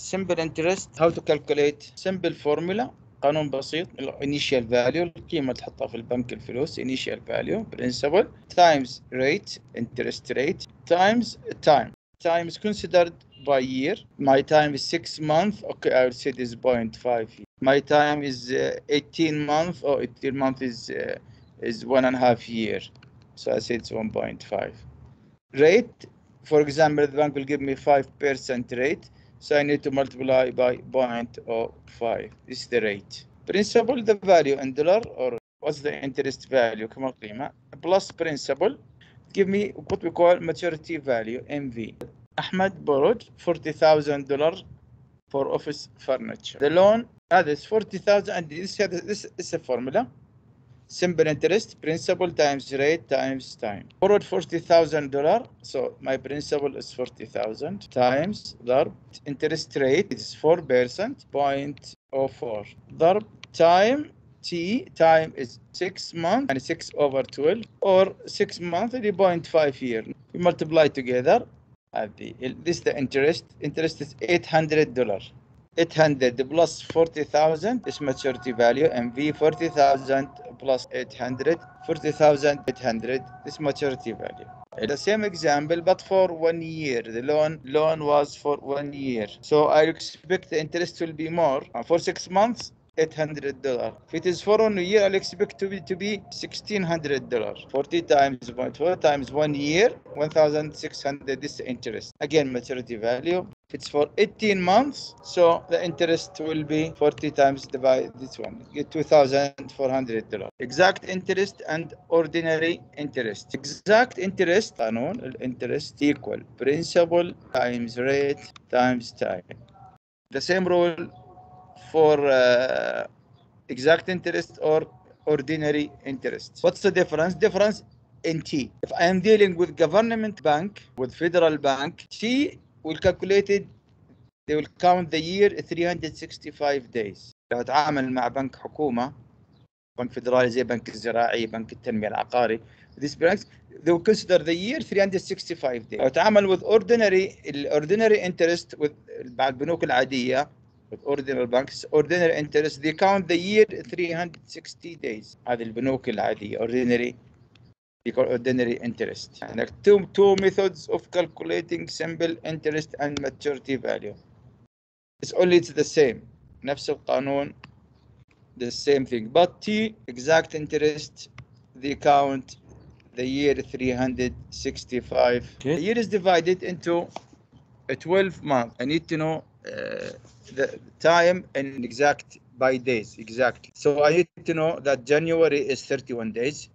simple interest how to calculate simple formula قانون بسيط initial value القيمة اللي تحطها في البنك الفلوس initial value principal times rate interest rate times time time is considered by year my time is 6 months okay I will say this 0.5 my time is uh, 18 months or 18 months is uh, is one and a half year so I say it's 1.5 rate for example the bank will give me 5% rate so I need to multiply by 0.05 this is the rate principal the value in dollar or what's the interest value كما القيمة plus principal give me what we call maturity value MV Ahmed borrowed $40,000 for office furniture the loan هذا is 40,000 and this, this is a formula simple interest principal times rate times time borrowed $40,000 so my principal is 40,000 times ضرب interest rate is 4% 0.04 ضرب time T time is 6 months and 6 over 12 or 6 months 0.5 year we multiply together at the this is the interest interest is 800 dollars 800 plus 40,000 is maturity value and V 40,000 plus 800 40,800 is maturity value the same example but for one year the loan loan was for one year so I expect the interest will be more uh, for six months $800. If it is for one year, I'll expect to be to be $1,600. 40 times 0.4 times one year, 1,600 this interest. Again, maturity value If it's for 18 months, so the interest will be 40 times divide this one, get $2,400. Exact interest and ordinary interest. Exact interest, قانون interest equal principal times rate times time. The same rule for uh, exact interest or ordinary interest. What's the difference? Difference in T. If I am dealing with government bank, with federal bank, T will calculate it, they will count the year 365 days. لو أتعامل مع بنك حكومة بنك فدرالي زي بنك الزراعي بنك التنمية العقاري these banks they will consider the year 365 days. لو أتعامل with ordinary ordinary interest with مع البنوك العادية with ordinary banks ordinary interest they count the year 360 days هذه البنوك العادية ordinary ordinary interest and two, two methods of calculating simple interest and maturity value it's only it's the same نفس القانون the same thing but T exact interest they count the year 365 okay. the year is divided into a 12 month I need to know uh, the time and exact by days exactly so I need to know that January is 31 days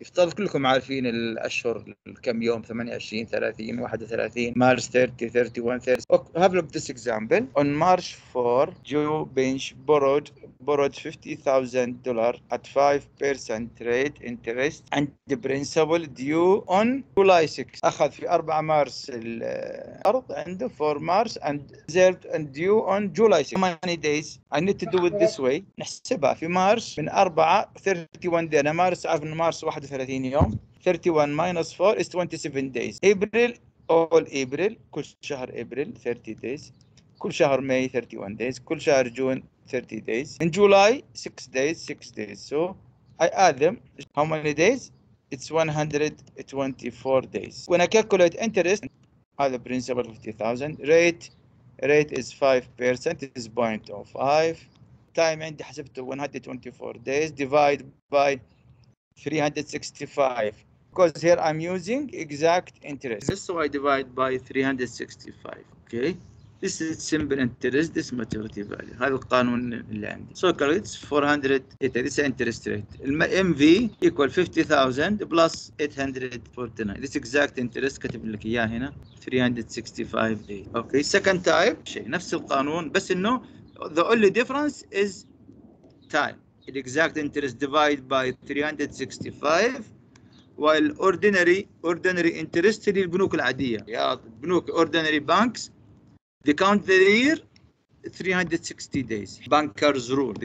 يفترض كلكم عارفين الاشهر كم يوم 28 30 31 مارس 30 31 30 okay, have a look at this example on March 4 Joe Bench borrowed borrowed $50,000 at 5% rate interest and the principal due on July 6 أخذ في 4 مارس الأرض عنده 4 مارس and reserved and due on July 6 how many days I need to do it this way نحسبها في مارس من 4 31 day أنا مارس عارف إن مارس 31 يوم 31 minus 4 is 27 days April all April كل شهر April 30 days كل شهر May 31 days كل شهر جون 30 days. In July, 6 days, 6 days. So I add them. How many days? It's 124 days. When I calculate interest, the principal 50,000. Rate, rate is 5%, it is 0.05. Time عندي حسبته 124 days. Divide by 365. Because here I'm using exact interest. This so I divide by 365. Okay. This is simple interest, this maturity value. هذا القانون اللي عندي. So calculates 400 this interest rate. MV equal 50,000 plus 849. This exact interest كاتب لك اياه هنا 365 days. Okay, second type شيء نفس القانون بس انه the only difference is time. The exact interest divided by 365 while ordinary ordinary interest للبنوك العادية. يا بنوك ordinary banks They count the year 360 days. Bankers rule.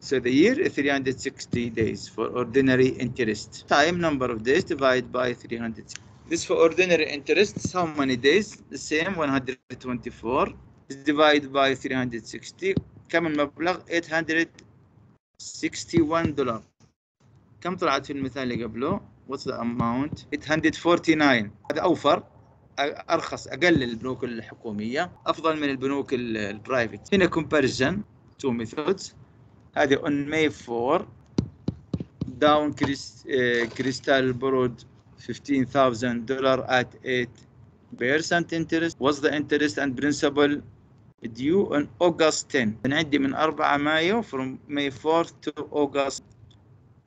So the year 360 days for ordinary interest. Time number of days divided by 360. This for ordinary interest, how many days? The same 124. divided by 360 كم المبلغ 61 دولار كم طلعت في المثال اللي قبله؟ What's the 849 هذا أوفر أرخص أقل البنوك الحكومية أفضل من البنوك ال private هنا comparison two methods هذه on May 4 Dawn Kristal borrowed 15000 دولار at 8 percent interest was the interest and principal due on August 10 عندي من 4 مايو from May 4 to August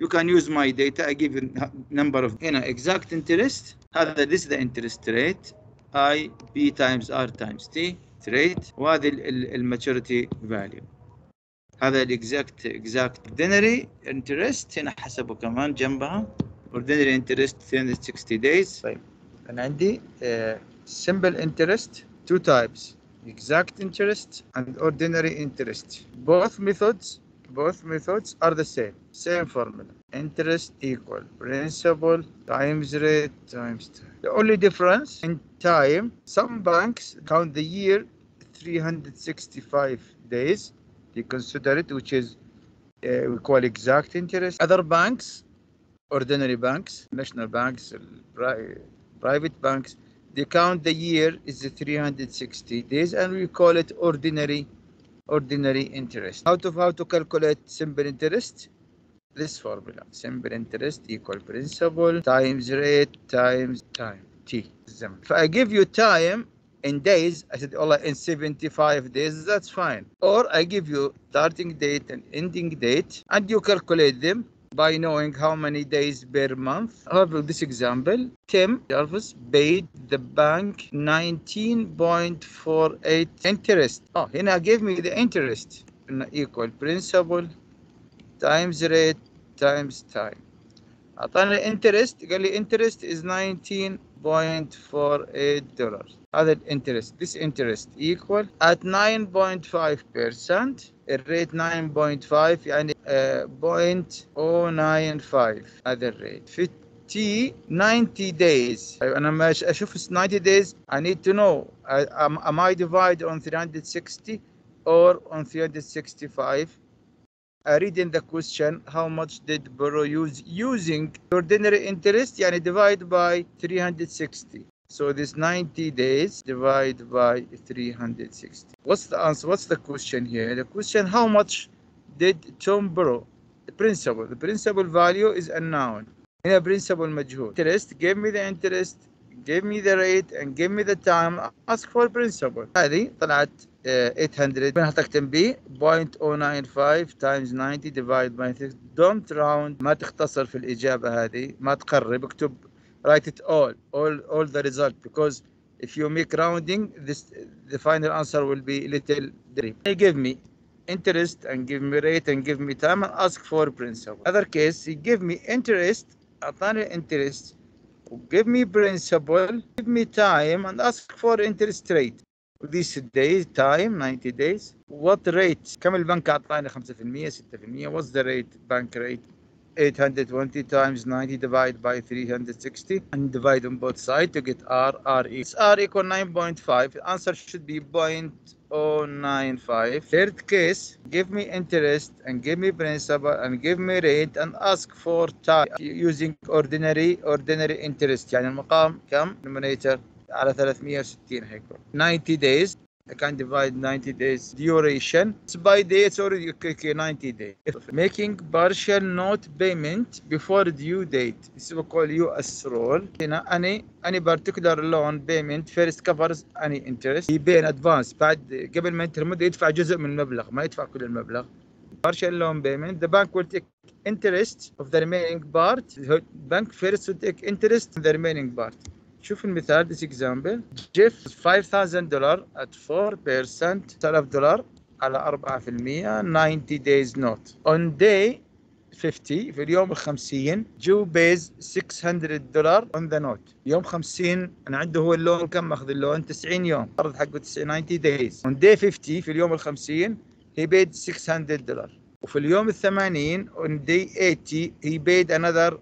you can use my data I give you number of هنا exact interest هذا this is the interest rate I P times R times T rate وهذه ال maturity value هذا الاكزاكت اكزاكت ordinary interest هنا حسبه كمان جنبها ordinary interest 360 days طيب أنا عندي uh, simple interest two types exact interest and ordinary interest. Both methods both methods are the same. Same formula. Interest equal. Principal times rate times time. The only difference in time some banks count the year 365 days. They consider it which is uh, we call exact interest. Other banks ordinary banks national banks private banks the count the year is the 360 days and we call it ordinary ordinary interest. How to how to calculate simple interest? This formula. Simple interest equal principal times rate times time. T. If I give you time in days, I said, Allah, in 75 days, that's fine. Or I give you starting date and ending date, and you calculate them by knowing how many days per month. However, this example, Tim Jarvis paid the bank 19.48 interest. Oh, now give me the interest equal principal times rate times time. أعطانا interest قال لي interest is 19.48 dollars هذا الانترست this interest equal at 9.5 percent الريت 9.5 يعني uh, 0.095 هذا الريت في T 90 days أنا ما أشوف 90 days I need to know am, am I divide on 360 or on 365 I read in the question how much did borrow use using ordinary interest يعني divide by 360 so this 90 days divided by 360. What's the answer? What's the question here? The question, how much did Tom borrow? The principal. The principal value is unknown. In a principal majhul. Interest, give me the interest, give me the rate, and give me the time. Ask for principal. هذه طلعت 800 من تكتب بي 0.095 times 90 divided by 6 don't round ما تختصر في الإجابة هذه ما تقرب اكتب write it all, all, all the result because if you make rounding, this the final answer will be little dream. He give me interest and give me rate and give me time and ask for principal. Other case, he give me interest, أعطاني interest, give me principal, give me time and ask for interest rate. This days, time, 90 days. What rate? كم البنك أعطاني 5% 6% what's the rate, bank rate? 820 times 90 divided by 360 and divide on both sides to get R, R equals R equal 9.5. The answer should be 0.095. Third case, give me interest and give me principal and give me rate and ask for time using ordinary ordinary interest يعني المقام كم؟ numerator على 360 حيكون 90 days I can divide 90 days duration. By day, it's already okay, 90 days. Making partial note payment before due date. This is called US rule. هنا any any particular loan payment first covers any interest. يبين advance بعد قبل ما ينتهي المدة يدفع جزء من المبلغ ما يدفع كل المبلغ. Partial loan payment. The bank will take interest of the remaining part. The bank first will take interest in the remaining part. شوف المثال this example. gave 5000 دولار at 4% 3000 دولار على 4% 90 days note. On day 50 في اليوم ال 50 Joe pays 600 دولار on the note. يوم 50 أنا عنده هو ال loan كم؟ ماخذ ال loan 90 يوم. قرض حقه 90 days. On day 50 في اليوم ال 50 he paid 600 دولار وفي اليوم ال 80 on day 80 he paid another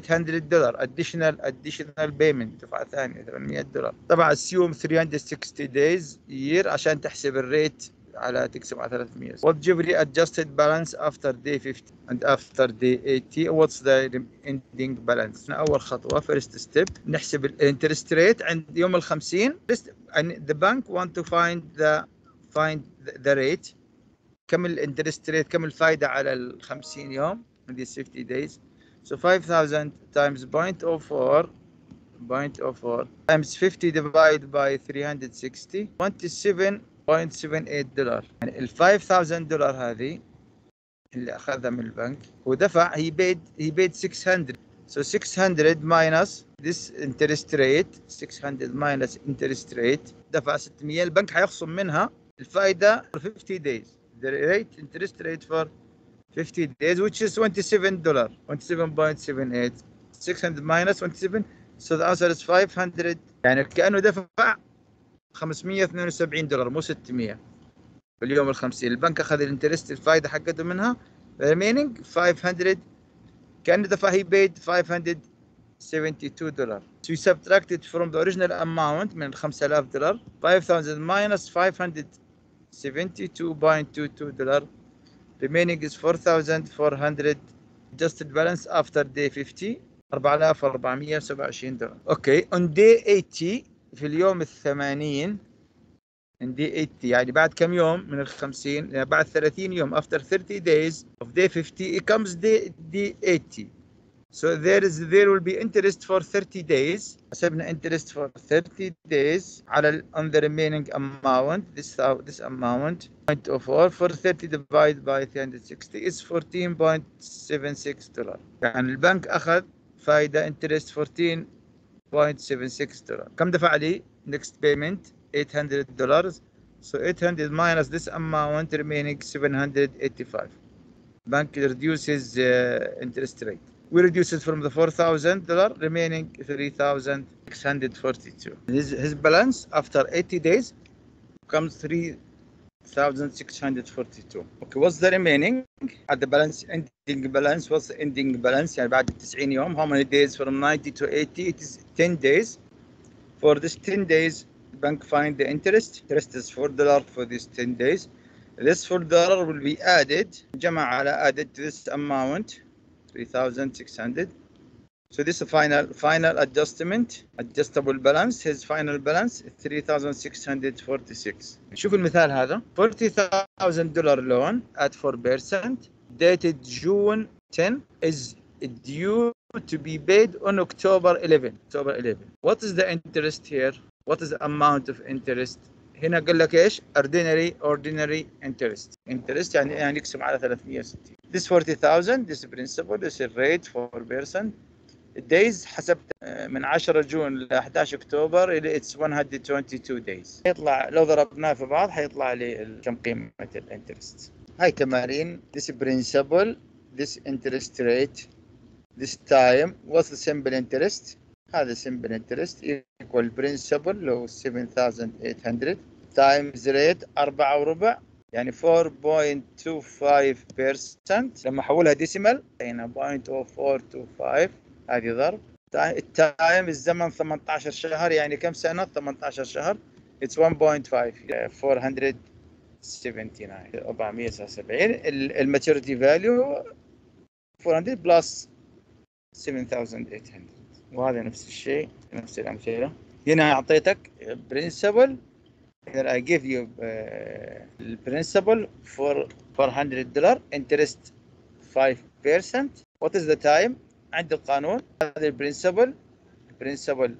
800 دولار additional additional payment دفعة ثانية 800 دولار طبعا assume 360 days year عشان تحسب ال rate على تقسم على 300 وتجيب لي adjusted balance after day 50 and after day 80 what's the ending balance اول خطوه first step نحسب ال interest rate عند يوم ال 50 the bank want to find the find the rate كم الانترست ريت كم الفائده على ال 50 يوم these 50 days so 5000 times 0.04 0.04 times 50 divided by 360 27 0.78 دولار يعني ال 5000 دولار هذه اللي اخذها من البنك ودفع he paid he paid 600 so 600 minus this interest rate 600 minus interest rate دفع 600 البنك حيخصم منها الفائده for 50 days the rate interest rate for 50 days which is 27 dollar 27.78 600 minus 27 so the answer is 500 يعني كأنه دفع 572 دولار مو 600 في اليوم ال 50 البنك أخذ الانترست الفائده حقته منها. Remaining 500 كأنه دفع هي بيد 572 دولار so you subtract it from the original amount من 5000 دولار 5000 minus 572.22 دولار remaining is 4400 adjusted balance after day 50 4427 دولار أوكي on day 80 في اليوم الثمانين دي 80 يعني بعد كم يوم من ال 50 يعني بعد 30 يوم after 30 days of day 50 it comes day, day 80 so there is there will be interest for 30 days حسبنا interest for 30 days على on the remaining amount this this amount 0.04 for 30 divided by 360 is 14.76 دولار يعني البنك اخذ فائده interest 14 0.76 دولار كم دفع لي next payment 800 dollars so 800 minus this amount remaining 785 bank reduces uh, interest rate we reduce it from the 4000 dollar remaining 3642 his, his balance after 80 days comes 3642 okay what's the remaining at the balance ending balance what's the ending balance يعني بعد 90 يوم how many days from 90 to 80 it is 10 days for this 10 days bank find the interest interest is 4 dollar for these 10 days this 4 dollar will be added جمع على added to this amount 3600 So this is final final adjustment adjustable balance his final balance 3646 شوف المثال هذا 40000 دولار loan at 4% dated June 10 is due to be paid on October 11 October 11 what is the interest here what is the amount of interest هنا قال لك إيش ordinary ordinary interest interest يعني يعني يقسم على 360 this 40000 this principal this is rate 4% الدايز حسبت من 10 جون ل 11 اكتوبر إلى اتس 122 دايز يطلع لو ضربناه في بعض حيطلع لي كم قيمه ال interest هاي تمارين this principal this interest rate this time what's the simple interest هذا simple interest equal principal لو 7800 times rate 4 وربع يعني 4.25% لما احولها decimal هنا 0.0425 هذه ضرب. ال time الزمن 18 شهر يعني كم سنة؟ 18 شهر. It's 1.5 479 479 ال maturity value 400 plus 7800 وهذا نفس الشيء نفس الأمثلة. هنا أعطيتك principal here I give you uh, principal for 400 دولار interest 5% what is the time عند القانون هذا ال principal principal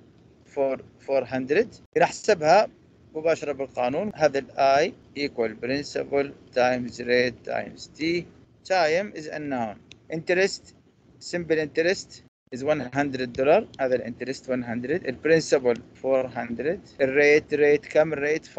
for 400 راح احسبها مباشرة بالقانون هذا ال I equal principal times rate times t time is unknown interest simple interest is 100 دولار هذا الانترست 100 البرنسبل 400 الريت ريت كم الريت 5%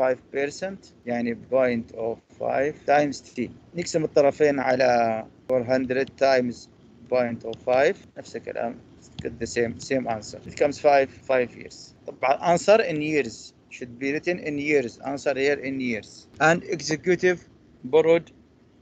يعني 0.05 times t نقسم الطرفين على 400 times 0.05 نفس الكلام the same same answer it comes 5 5 years طبعا answer in years should be written in years answer here in years and executive borrowed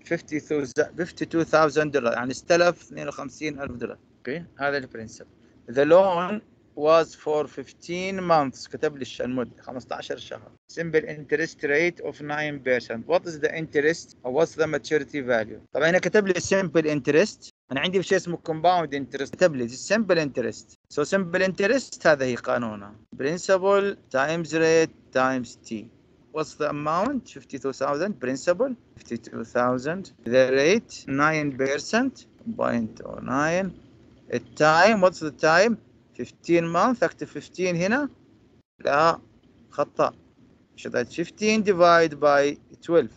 52000 دولار يعني استلف 52000 دولار أوكي هذا البرنسبل the loan was for 15 months كتب لي المدة 15 شهر simple interest rate of 9% what is the interest or what's the maturity value طبعا هنا كتب لي simple interest أنا عندي شيء اسمه compound interest كتب لي simple interest so simple interest هذا هي قانونه principal times rate times t what's the amount 52000 principal 52000 the rate 9% 0.09 التايم what's the time 15 month اكتب 15 هنا لا خطأ should add 15 divide by 12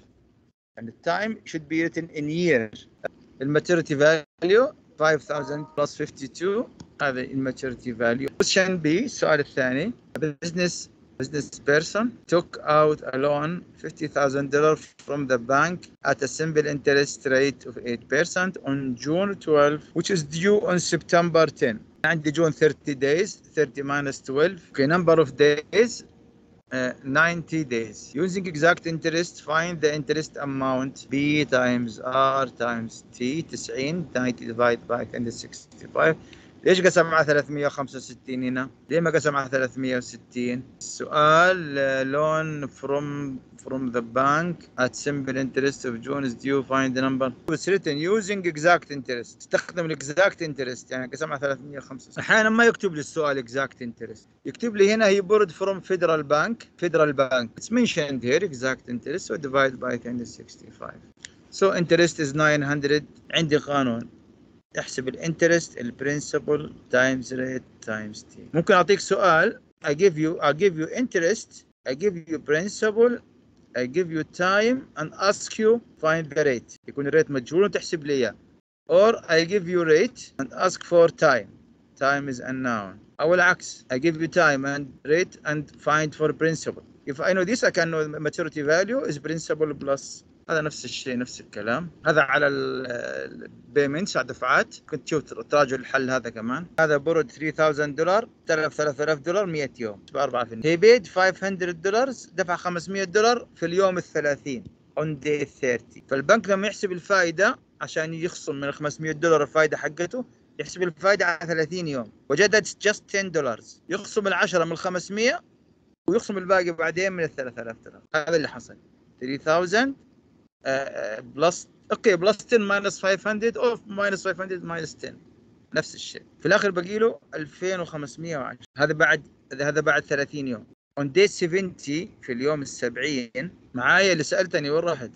and the time should be written in years الماتيريتي value 5000 plus 52 هذا الماتيريتي value question B السؤال الثاني business business person took out a loan $50,000 from the bank at a simple interest rate of 8% on June 12 which is due on September 10 عندي June 30 days 30 minus 12 okay number of days uh, 90 days using exact interest find the interest amount B times R times T 90 90 divided by 165 ليش قسمها 365 هنا؟ ليه ما قسمها 360؟ السؤال loan from from the bank at simple interest of جونز due find number it's written using exact interest استخدم ال exact interest يعني قسمها 365 أحيانا ما يكتب لي السؤال exact interest يكتب لي هنا he borrowed from federal bank federal bank it's mentioned here exact interest و divide by 365 so interest is 900 عندي قانون. احسب الانترست البرنسبل تايمز ريت تايمز تي ممكن اعطيك سؤال I give you I give you interest I give you principal I give you time and ask you find the rate يكون الريت مجهول وتحسب لي اياه or I give you rate and ask for time time is unknown او العكس I give you time and rate and find for principal if I know this I can know maturity value is principal plus هذا نفس الشيء نفس الكلام. هذا على ال payments على الدفعات كنت تشوف تراجع الحل هذا كمان. هذا borrowed 3000 دولار تلف 3000 دولار 100 يوم. ب 4% he paid 500 دولار دفع 500 دولار في اليوم ال 30 on day 30 فالبنك لما يحسب الفائده عشان يخصم من ال 500 دولار الفائده حقته يحسب الفائده على 30 يوم. وجدت just 10 دولار يخصم ال 10 من ال 500 ويخصم الباقي بعدين من ال 3000 دولار. هذا اللي حصل. 3000 plus okay plus 10 minus 500 أو minus 500 minus 10 نفس الشيء في الآخر باقي له 2510 هذا بعد هذا بعد 30 يوم on day 70 في اليوم ال 70 معايا اللي سألتني وين رحت؟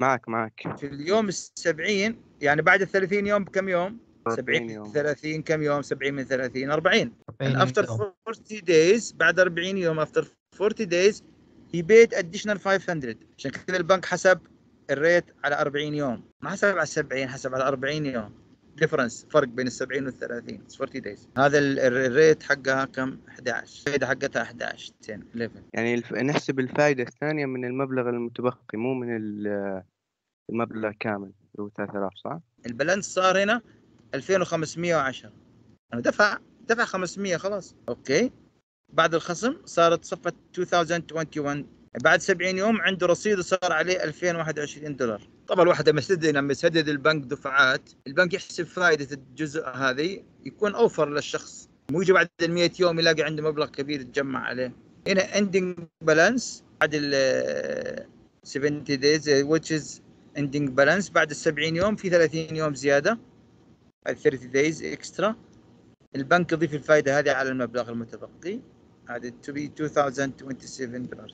معك معك في اليوم ال 70 يعني بعد ال 30 يوم بكم يوم؟ 70 يوم. 30 كم يوم 70 من 30 40 40 after يوم. 40 days بعد 40 يوم after 40 days he paid additional 500 عشان كذا البنك حسب ال rate على 40 يوم. ما حسب على 70 حسب على 40 يوم. difference فرق بين ال 70 وال 30 40 days. هذا ال- ال- ال rate حقها كم؟ 11 الفائده حقتها 11 10 11 يعني الف... نحسب الفائدة الثانية من المبلغ المتبقي مو من ال- المبلغ كامل اللي هو 3000 صح؟ البالانس صار هنا 2510 أنا دفع دفع 500 خلاص. أوكي. بعد الخصم صارت صفة 2021 بعد 70 يوم عنده رصيد وصار عليه 2021 دولار. طبعا الواحد لما يسدد لما يسدد البنك دفعات البنك يحسب فائدة الجزء هذه يكون أوفر للشخص. مو يجي بعد ال 100 يوم يلاقي عنده مبلغ كبير يتجمع عليه. هنا ending balance بعد ال 70 days which is ending balance. بعد ال 70 يوم في 30 يوم زيادة. بعد 30 days extra. البنك يضيف الفائدة هذه على المبلغ المتبقي. هذه to be 2027 دولار